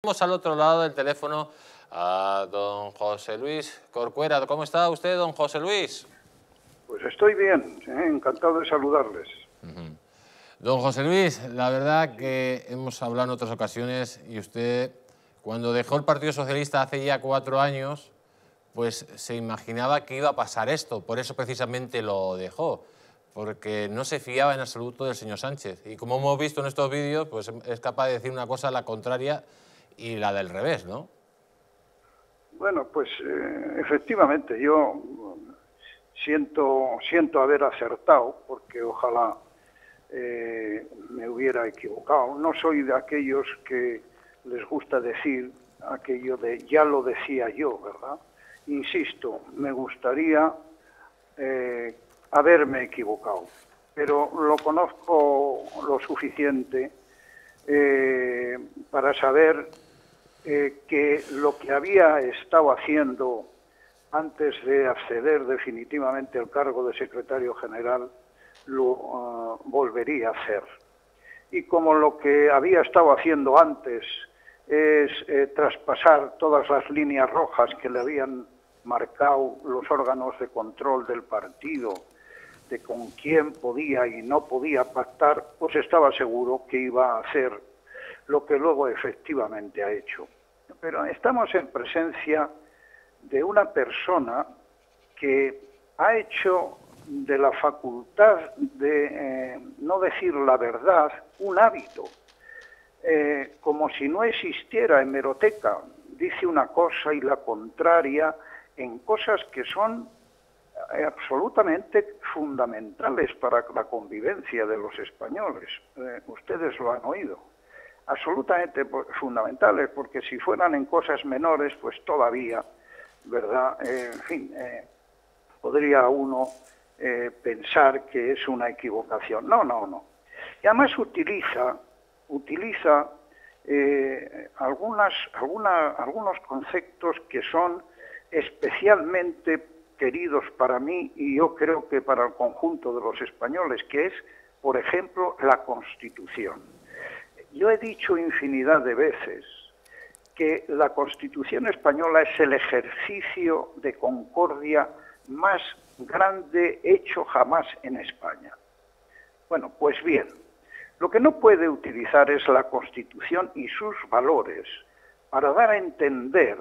Tenemos al otro lado del teléfono a don José Luis Corcuera. ¿Cómo está usted, don José Luis? Pues estoy bien, ¿eh? encantado de saludarles. Don José Luis, la verdad que hemos hablado en otras ocasiones y usted, cuando dejó el Partido Socialista hace ya cuatro años, pues se imaginaba que iba a pasar esto, por eso precisamente lo dejó, porque no se fiaba en absoluto del señor Sánchez. Y como hemos visto en estos vídeos, pues es capaz de decir una cosa a la contraria y la del revés, ¿no? Bueno, pues eh, efectivamente, yo siento, siento haber acertado, porque ojalá eh, me hubiera equivocado. No soy de aquellos que les gusta decir aquello de ya lo decía yo, ¿verdad? Insisto, me gustaría eh, haberme equivocado, pero lo conozco lo suficiente para saber eh, que lo que había estado haciendo antes de acceder definitivamente al cargo de secretario general lo ah, volvería a hacer. Y como lo que había estado haciendo antes es eh, traspasar todas las líneas rojas que le habían marcado los órganos de control del partido, de con quién podía y no podía pactar, pues estaba seguro que iba a hacer lo que luego efectivamente ha hecho pero estamos en presencia de una persona que ha hecho de la facultad de eh, no decir la verdad un hábito, eh, como si no existiera hemeroteca, dice una cosa y la contraria en cosas que son eh, absolutamente fundamentales para la convivencia de los españoles. ustedes lo han oído absolutamente fundamentales, porque si fueran en cosas menores, pues todavía, ¿verdad? Eh, en fin, eh, podría uno eh, pensar que es una equivocación. No, no, no. Y además utiliza, utiliza algunas, algunos conceptos que son especialmente queridos para mí y yo creo que para el conjunto de los españoles, que es, por ejemplo, la Constitución. Yo he dicho infinidad de veces que la Constitución española es el ejercicio de concordia más grande hecho jamás en España. Bueno, pues bien, lo que no puede utilizar es la Constitución y sus valores para dar a entender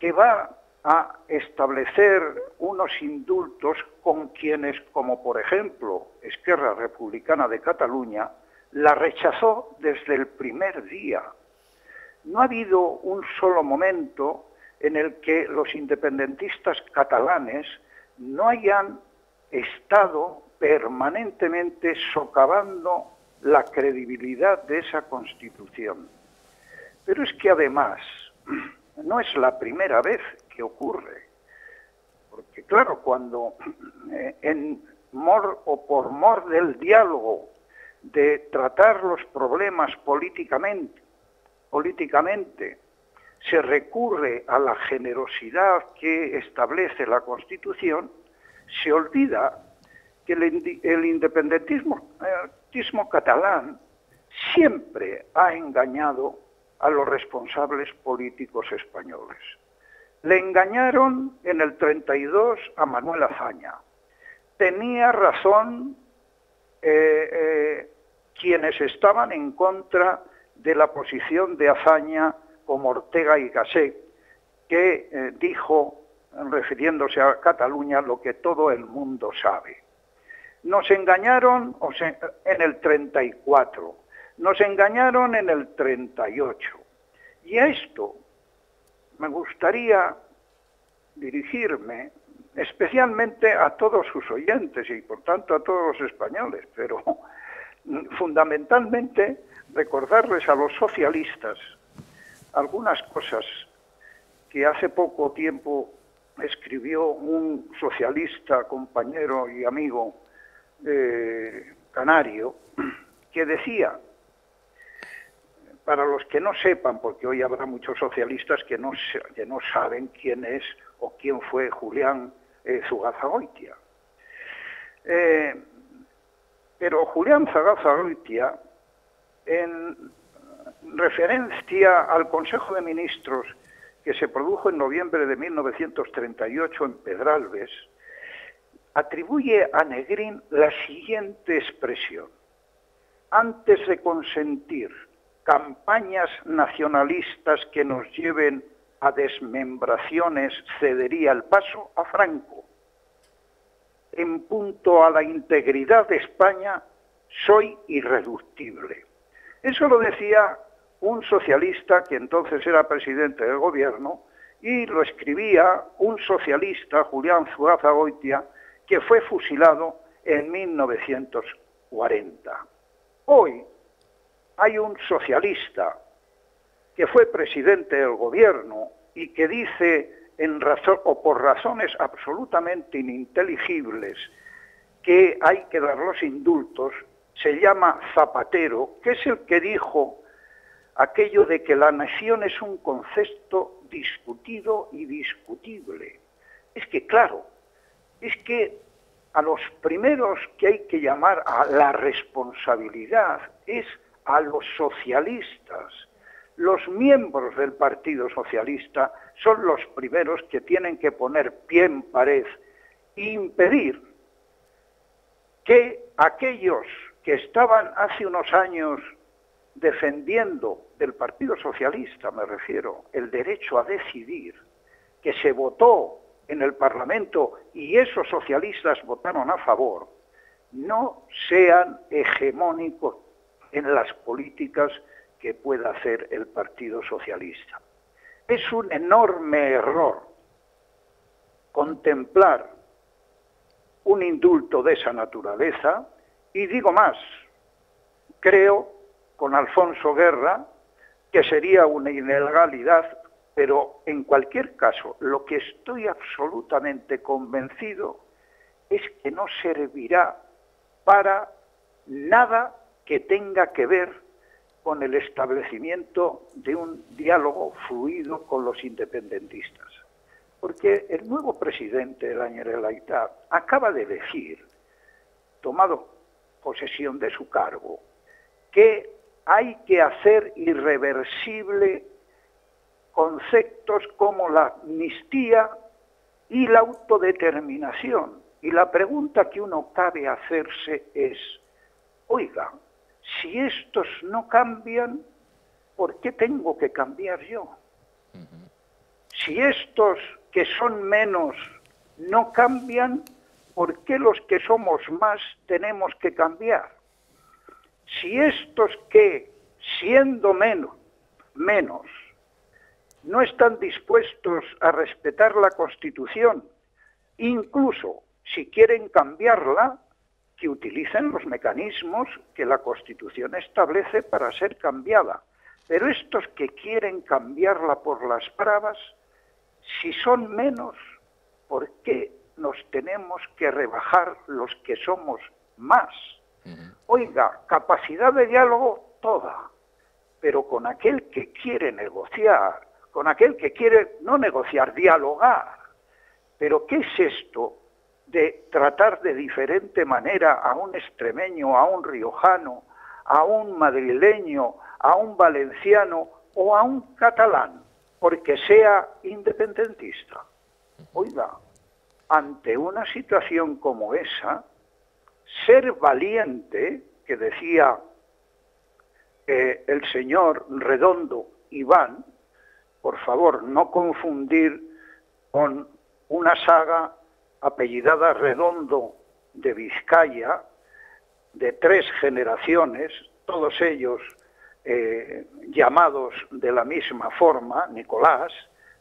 que va a establecer unos indultos con quienes, como por ejemplo Esquerra Republicana de Cataluña, la rechazó desde el primer día. No ha habido un solo momento en el que los independentistas catalanes no hayan estado permanentemente socavando la credibilidad de esa constitución. Pero es que además no es la primera vez que ocurre, porque claro, cuando eh, en mor o por mor del diálogo de tratar los problemas políticamente, políticamente se recurre a la generosidad que establece la Constitución, se olvida que el, independentismo catalán siempre ha engañado a los responsables políticos españoles. Le engañaron en el 32 a Manuel Azaña. Tenía razón eh, eh, quienes estaban en contra de la posición de Azaña como Ortega y Gasset, que eh, dijo, refiriéndose a Cataluña, lo que todo el mundo sabe. Nos engañaron en el 34, nos engañaron en el 38. Y a esto me gustaría dirigirme especialmente a todos sus oyentes y por tanto a todos los españoles, pero fundamentalmente recordarles a los socialistas algunas cosas que hace poco tiempo escribió un socialista, compañero y amigo canario, que decía, para los que no sepan, porque hoy habrá muchos socialistas que no, que no saben quién es o quién fue Julián eh, Zugazzagoitia. Eh, pero Julián Zagazarruitia, en referencia al Consejo de Ministros que se produjo en noviembre de 1938 en Pedralbes, atribuye a Negrín la siguiente expresión. Antes de consentir campañas nacionalistas que nos lleven a desmembraciones, cedería el paso a Franco. En punto a la integridad de España, soy irreductible. Eso lo decía un socialista que entonces era presidente del gobierno y lo escribía un socialista, Julián Zuazagoitia, que fue fusilado en 1940. Hoy hay un socialista que fue presidente del gobierno y que dice o por razones absolutamente ininteligibles que hay que dar los indultos, se llama Zapatero, que es el que dijo aquello de que la nación es un concepto discutido y discutible. Es que, claro, es que a los primeros que hay que llamar a la responsabilidad es a los socialistas. Los miembros del Partido Socialista son los primeros que tienen que poner pie en pared e impedir que aquellos que estaban hace unos años defendiendo del Partido Socialista, me refiero, el derecho a decidir, que se votó en el Parlamento y esos socialistas votaron a favor, no sean hegemónicos en las políticas que pueda hacer el Partido Socialista. Es un enorme error contemplar un indulto de esa naturaleza y digo más, creo con Alfonso Guerra que sería una ilegalidad, pero en cualquier caso lo que estoy absolutamente convencido es que no servirá para nada que tenga que ver con el establecimiento de un diálogo fluido con los independentistas. Porque el nuevo presidente de la Generalitat acaba de decir, tomado posesión de su cargo, que hay que hacer irreversible conceptos como la amnistía y la autodeterminación. Y la pregunta que uno cabe hacerse es, oiga, si estos no cambian, ¿por qué tengo que cambiar yo? Si estos que son menos no cambian, ¿por qué los que somos más tenemos que cambiar? Si estos que, siendo menos, menos, no están dispuestos a respetar la Constitución, incluso si quieren cambiarla, que utilicen los mecanismos que la Constitución establece para ser cambiada. Pero estos que quieren cambiarla por las bravas, si son menos, ¿por qué nos tenemos que rebajar los que somos más? Oiga, capacidad de diálogo toda, pero con aquel que quiere negociar, con aquel que quiere no negociar, dialogar. Pero ¿qué es esto de tratar de diferente manera a un extremeño, a un riojano, a un madrileño, a un valenciano o a un catalán, porque sea independentista. Oiga, ante una situación como esa, ser valiente, que decía eh, el señor Redondo Iván, por favor, no confundir con una saga apellidada Redondo de Vizcaya, de tres generaciones, todos ellos eh, llamados de la misma forma, Nicolás,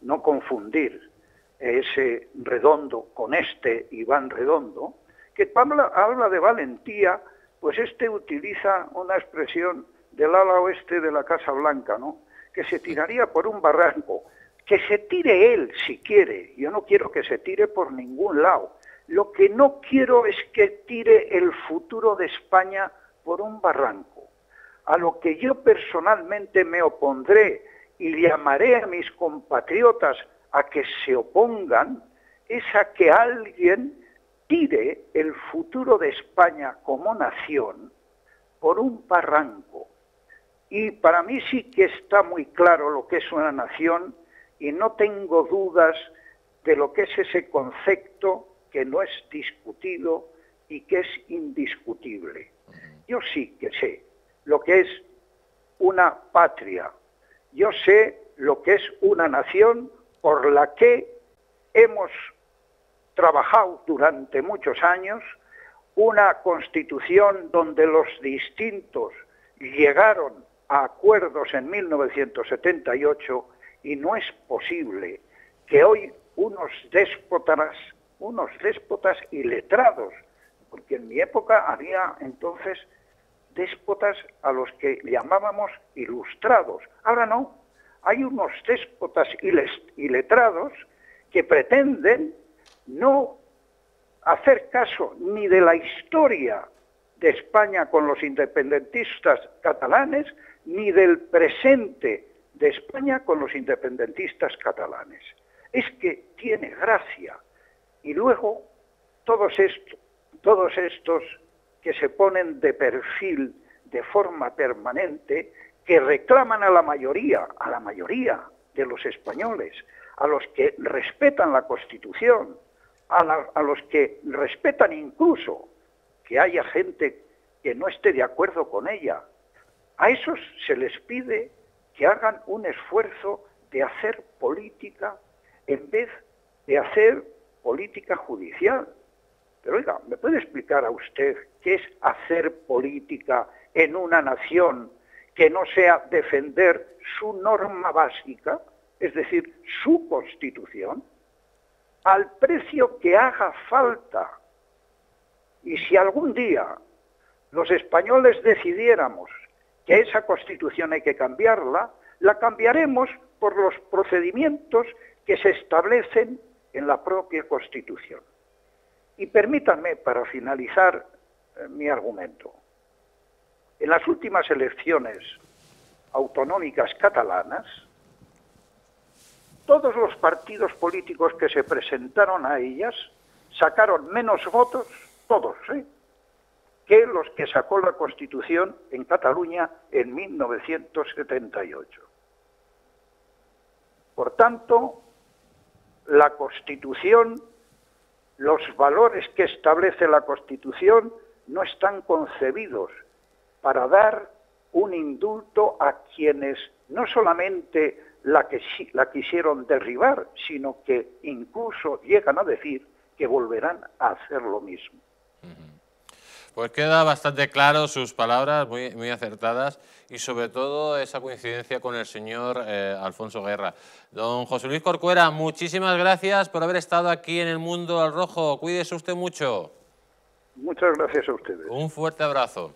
no confundir ese redondo con este Iván Redondo, que habla, habla de valentía, pues este utiliza una expresión del ala oeste de la Casa Blanca, ¿no? Que se tiraría por un barranco que se tire él si quiere, yo no quiero que se tire por ningún lado. Lo que no quiero es que tire el futuro de España por un barranco. A lo que yo personalmente me opondré y llamaré a mis compatriotas a que se opongan es a que alguien tire el futuro de España como nación por un barranco Y para mí sí que está muy claro lo que es una nación y no tengo dudas de lo que es ese concepto que no es discutido y que es indiscutible. Yo sí que sé lo que es una patria, yo sé lo que es una nación por la que hemos trabajado durante muchos años, una constitución donde los distintos llegaron a acuerdos en 1978 y no es posible que hoy unos déspotas, unos déspotas iletrados, porque en mi época había entonces déspotas a los que llamábamos ilustrados. Ahora no, hay unos déspotas iletrados que pretenden no hacer caso ni de la historia de España con los independentistas catalanes, ni del presente de España con los independentistas catalanes. Es que tiene gracia. Y luego todos estos, que se ponen de perfil de forma permanente, que reclaman a la mayoría, a la mayoría de los españoles, a los que respetan la Constitución, a los que respetan incluso que haya gente que no esté de acuerdo con ella. A esos se les pide que hagan un esfuerzo de hacer política en vez de hacer política judicial. Pero oiga, ¿me puede explicar a usted qué es hacer política en una nación que no sea defender su norma básica, es decir, su constitución, al precio que haga falta? Y si algún día los españoles decidiéramos que esa constitución hay que cambiarla, la cambiaremos por los procedimientos que se establecen en la propia constitución. Y permítanme, para finalizar eh, mi argumento, en las últimas elecciones autonómicas catalanas, todos los partidos políticos que se presentaron a ellas sacaron menos votos, todos, ¿eh? Que los que sacó la Constitución en Cataluña en 1978. Por tanto, la Constitución, los valores que establece la Constitución no están concebidos para dar un indulto a quienes no solamente la, quisieron derribar, sino que incluso llegan a decir que volverán a hacer lo mismo. Pues queda bastante claro sus palabras, muy, muy acertadas, y sobre todo esa coincidencia con el señor eh, Alfonso Guerra. Don José Luis Corcuera, muchísimas gracias por haber estado aquí en el Mundo al Rojo. Cuídese usted mucho. Muchas gracias a ustedes. Un fuerte abrazo.